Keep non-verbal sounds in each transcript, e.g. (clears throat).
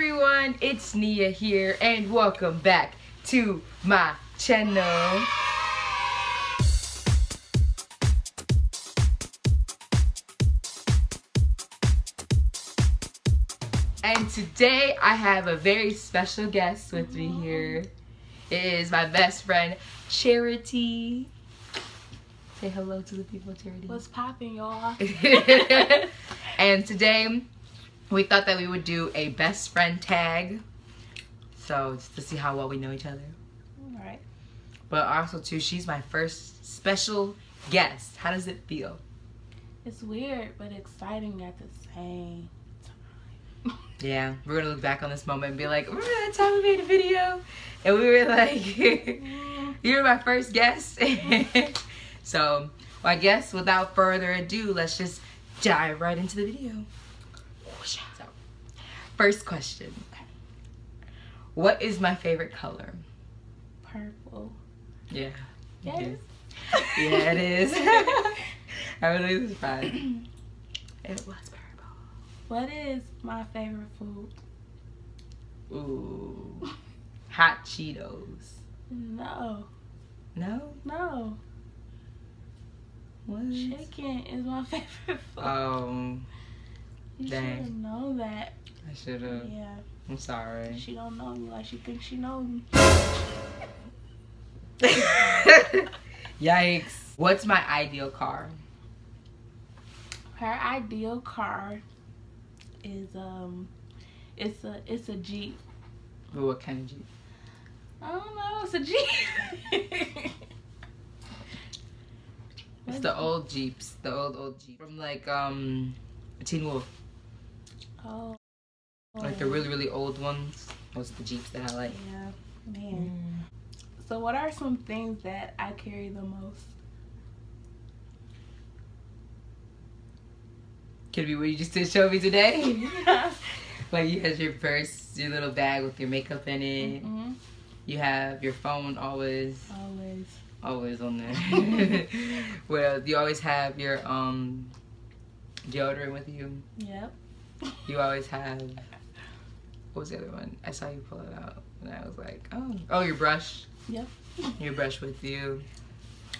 everyone, it's Nia here, and welcome back to my channel. And today I have a very special guest with me here. It is my best friend, Charity. Say hello to the people, Charity. What's popping, y'all? (laughs) and today we thought that we would do a best friend tag. So just to see how well we know each other. Alright. But also too, she's my first special guest. How does it feel? It's weird but exciting at the same time. Yeah, we're gonna look back on this moment and be like, remember that time we made a video? And we were like, (laughs) you were my first guest. (laughs) so, well, I guess without further ado, let's just dive right into the video. First question. What is my favorite color? Purple. Yeah. Yes. Yeah, it is. (laughs) I really was fine. It was purple. What is my favorite food? Ooh. Hot Cheetos. No. No? No. What? Chicken is my (laughs) favorite food. Um, you dang. have known that. I should have. Yeah. I'm sorry. She don't know me like she thinks she knows (laughs) me. Yikes. What's my ideal car? Her ideal car is um it's a it's a Jeep. But what kind of Jeep? I don't know, it's a Jeep. It's the old Jeeps. The old, old Jeep. From like, um, Teen Wolf. Oh. Like the really, really old ones. Those are the Jeeps that I like. Yeah, man. So, what are some things that I carry the most? Could be what you just did show me today. (laughs) like you had your purse, your little bag with your makeup in it. Mhm. You have your phone always, Always. always on there. (laughs) (laughs) well, you always have your um deodorant with you. Yep. You always have. What was the other one? I saw you pull it out, and I was like, oh, oh, your brush. Yep. Your brush with you.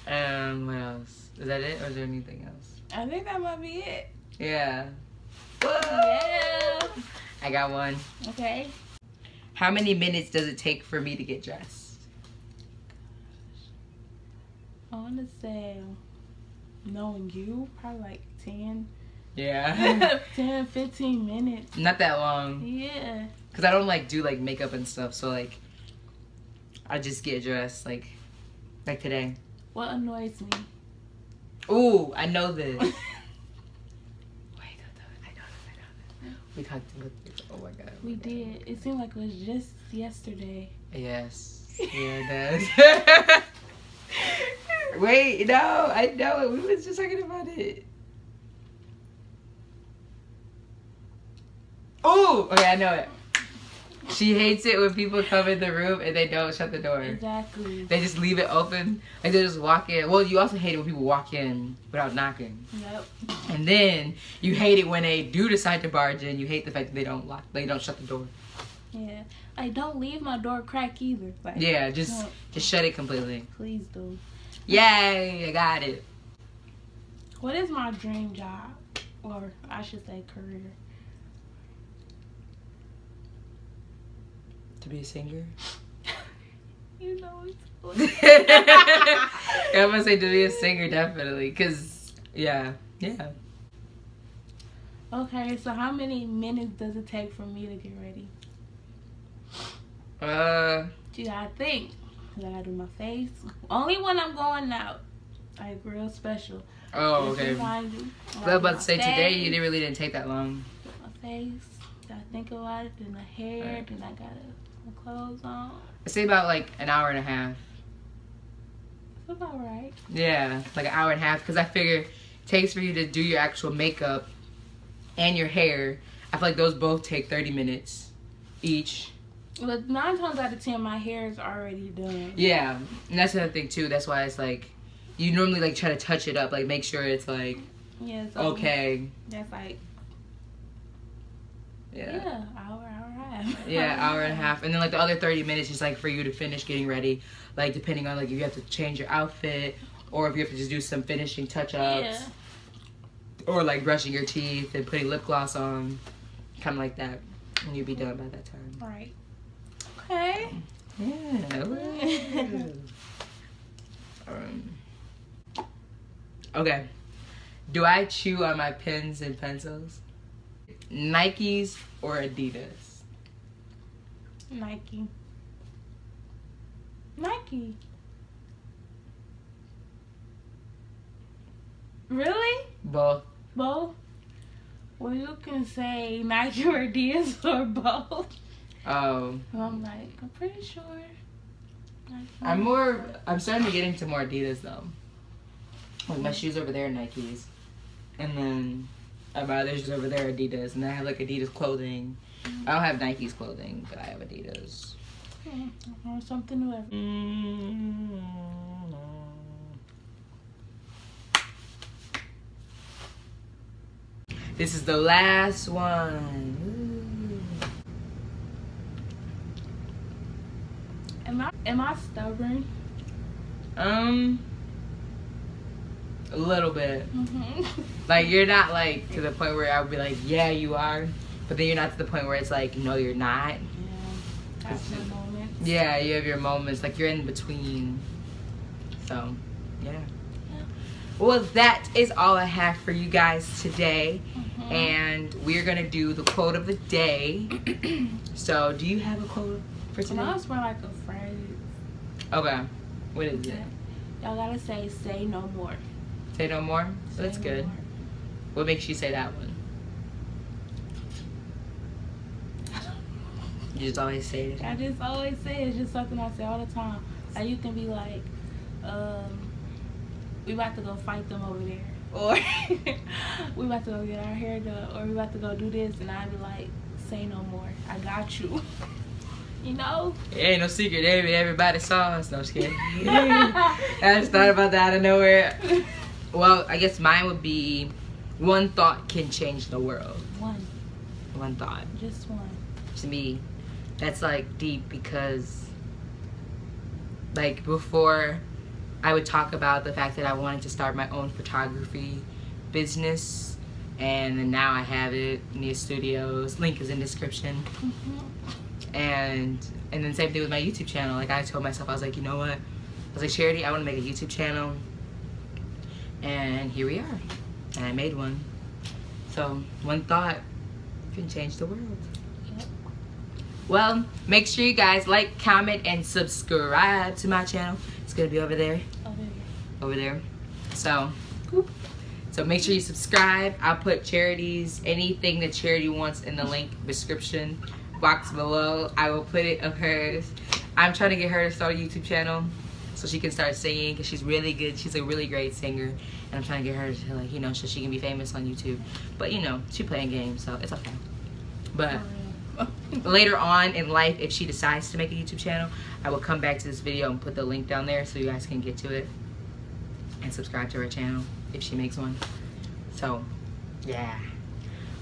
Um, what else? Is that it, or is there anything else? I think that might be it. Yeah. Whoa! Yeah. I got one. Okay. How many minutes does it take for me to get dressed? I want to say, knowing you, probably like 10, Yeah. (laughs) (laughs) 10, 15 minutes. Not that long. Yeah. Cause I don't like do like makeup and stuff, so like I just get dressed like like today. What annoys me? Ooh, I know this. (laughs) Wait, I know this, I know this. We talked about this. Oh my god. oh We my God. did. It seemed like it was just yesterday. Yes. Yeah, it does. Wait, no, I know it. We was just talking about it. Oh, okay, I know it. She hates it when people come in the room and they don't shut the door. Exactly. They just leave it open. Like they just walk in. Well, you also hate it when people walk in without knocking. Yep. And then you hate it when they do decide to barge in. You hate the fact that they don't lock, they don't shut the door. Yeah. I don't leave my door crack either. Like, Yeah, just no, just shut it completely. please do. Yay, I got it. What is my dream job? Or I should say career. To be a singer. (laughs) You know it's (laughs) I'm gonna say to be a singer definitely, cause yeah, yeah. Okay, so how many minutes does it take for me to get ready? Uh, You gotta think. 'Cause I gotta do my face. Only when I'm going out. Like real special. oh okay. I do. I was about to say My today you didn't really didn't take that long. My face. Gotta think about it. Then the hair. Right. Then I gotta clothes on. I say about like an hour and a half. It's about right. Yeah, like an hour and a half, cause I figure it takes for you to do your actual makeup and your hair. I feel like those both take 30 minutes each. But nine times out of ten, my hair is already done. Yeah, and that's another thing too. That's why it's like you normally like try to touch it up, like make sure it's like Yeah. So okay. That's like Yeah. yeah, hour, hour and a half. Yeah, hour and a half, and then like the other thirty minutes is like for you to finish getting ready. Like depending on like if you have to change your outfit or if you have to just do some finishing touch ups. Yeah. Or like brushing your teeth and putting lip gloss on, kind of like that, and you'll be done by that time. Right. Okay. Yeah. um, okay. Do I chew on my pens and pencils? Nikes or Adidas? Nike. Nike. Really? Both. Both? Well, you can say Nike or Adidas (laughs) or both. Oh, I'm like, I'm pretty sure. Nike. I'm more. I'm starting to get into more Adidas though. Like my shoes over there are Nikes, and then uh, my other shoes over there are Adidas, and then I have like Adidas clothing. I don't have Nikes clothing, but I have Adidas. Hmm, I something new every This is the last one. Am I am I stubborn? Um, a little bit. Mm-hmm. Like you're not like to the point where I would be like, yeah, you are, but then you're not to the point where it's like, no, you're not. Yeah. That's my moment. Yeah, you have your moments, like you're in between. So, yeah. Well, that is all I have for you guys today. Mhm. And we're going to do the quote of the day. (clears throat) so, do you have a quote for So today? now it's more like a phrase. Okay. What is it? Y'all gotta say say no more. Say no more? Say That's no good. more. What makes you say that one? You just always say it. I just always say it's just something I say all the time. Like you can be like, um, we about to go fight them over there, (laughs) or we about to go get our hair done, or we about to go do this, and I'd be like, say no more. I got you. (laughs) you know. It ain't no secret. Every, everybody saw us. No, I'm just kidding. (laughs) I just thought about that out of nowhere. Well, I guess mine would be one thought can change the world. One, One thought. just one. To me, that's like deep because, like, before I would talk about the fact that I wanted to start my own photography business, and then now I have it. Nia Studios. Link is in description. Mhm. and and then same thing with my YouTube channel. Like I told myself, I was like, you know what? I was like, Charity, I want to make a YouTube channel, and here we are. And I made one. So one thought can change the world. Well, make sure you guys like, comment, and subscribe to my channel. It's gonna be over there, Over here. over there. So, whoop. so make sure you subscribe. I'll put Charity's, anything that charity wants in the link description box below. I will put it of hers. I'm trying to get her to start a YouTube channel so she can start singing because she's really good. She's a really great singer, and I'm trying to get her to like you know so she can be famous on YouTube. But you know she playing games, so it's okay. But. (laughs) later on in life, if she decides to make a YouTube channel, I will come back to this video and put the link down there so you guys can get to it and subscribe to her channel if she makes one. So, yeah.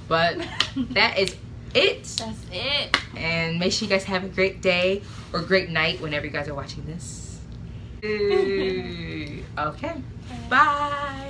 But (laughs) that is it. That's it. And make sure you guys have a great day or great night whenever you guys are watching this. (laughs) okay. Bye.